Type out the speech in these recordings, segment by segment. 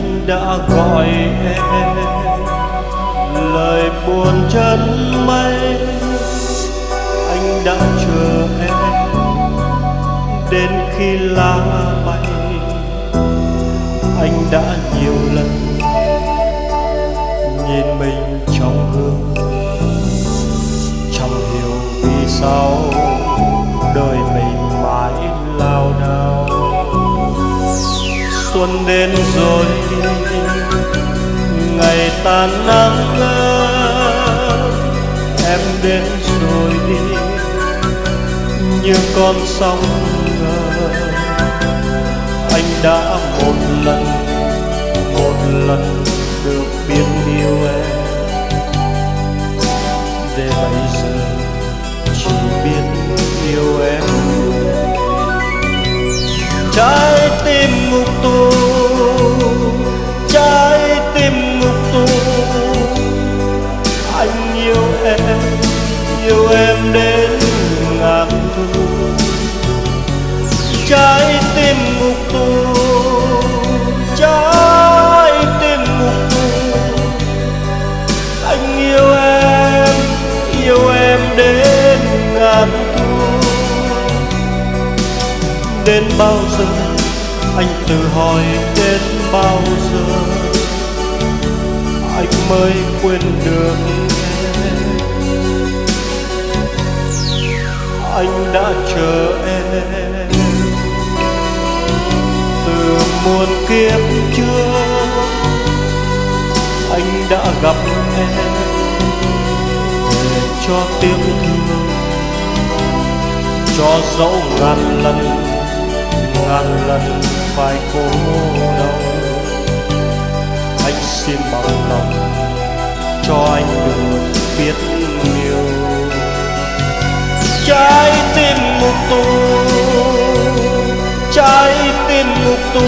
anh đã gọi em. Lời buồn chân mây, anh đã chờ em. Đến khi lá bay, anh đã nhiều lần nhìn mình trong gương, chẳng hiểu vì sao. Xuân đến rồi, ngày tàn nắng em đến rồi. Đi như con sóng ngờ, anh đã một lần một lần được biết yêu em. Để bây em yêu em đến ngàn thu. Trái tim ngục tù trái tim ngục tù anh yêu em yêu em đến ngàn thu. Đến bao giờ anh tự hỏi đến bao giờ? Anh mới quên được anh đã chờ em. Từ muôn kiếp trước, anh đã gặp em. Để cho tiếng thương, cho dẫu ngàn lần ngàn lần phải cố đau. Anh xin bằng lòng, cho anh được biết yêu trái ngục tù trái tim ngục tù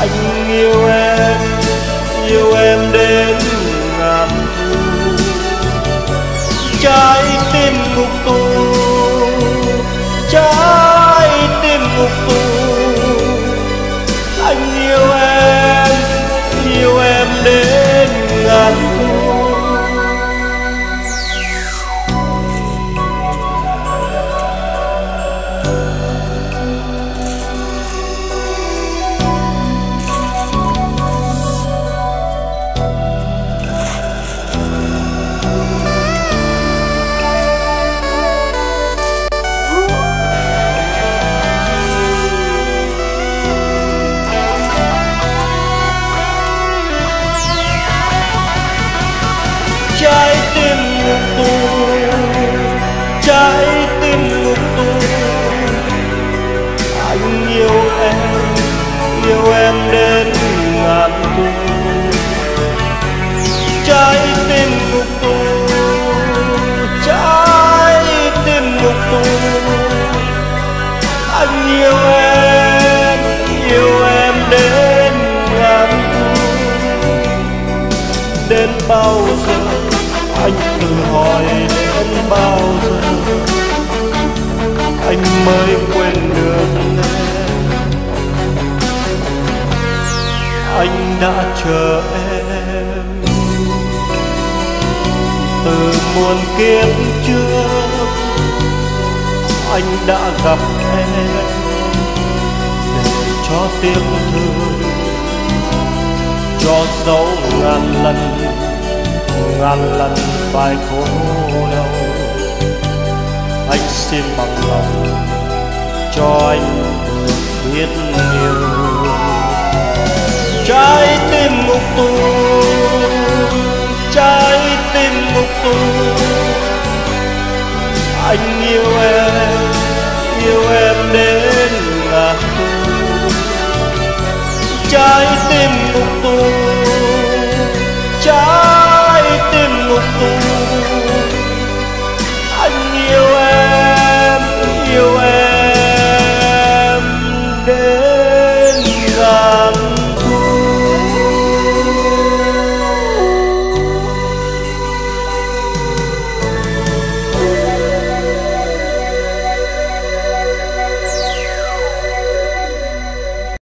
anh yêu em yêu em yêu em đến ngàn thu đến bao giờ anh tự hỏi đến bao giờ anh mới quên được em? Anh đã chờ em. Từ muôn kiếp trước anh đã gặp em. Để cho tiếng thương, cho dấu ngàn lần ngàn lần phải khổ đau. Anh xin bằng lòng cho anh được biết yêu trái tim ngục tù trái tim ngục tù anh yêu em yêu em đến là tôi trái tim ngục tôi